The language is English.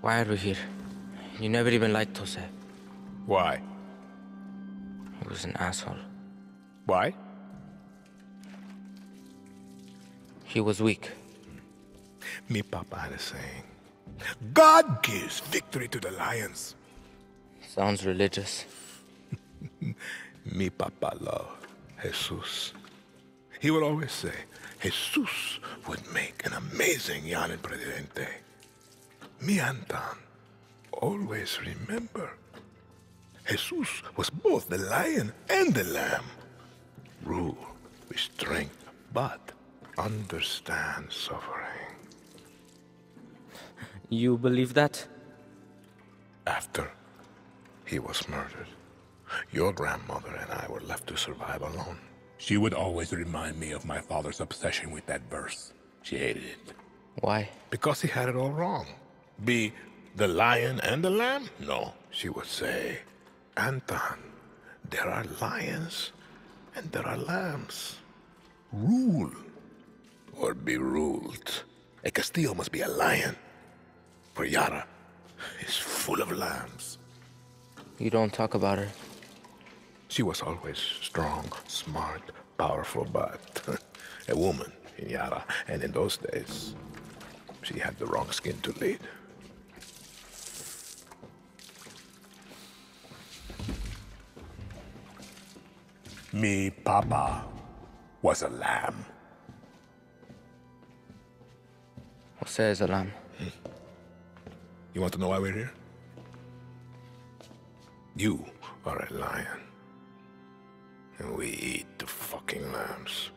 Why are we here? You never even liked Jose. Why? He was an asshole. Why? He was weak. Me papa had a saying. God gives victory to the lions. Sounds religious. Mi papa loved Jesus. He would always say, Jesus would make an amazing Yaran Presidente. Mi Anton always remember. Jesus was both the lion and the lamb. Rule with strength, but understand suffering. You believe that? After he was murdered, your grandmother and I were left to survive alone. She would always remind me of my father's obsession with that verse. She hated it. Why? Because he had it all wrong. Be the lion and the lamb? No, she would say. Anton, there are lions and there are lambs. Rule or be ruled. A Castillo must be a lion. For Yara is full of lambs. You don't talk about her. She was always strong, smart, powerful, but a woman in Yara. And in those days, she had the wrong skin to lead. Me papa was a lamb. Jose is a lamb. You want to know why we're here? You are a lion. And we eat the fucking lambs.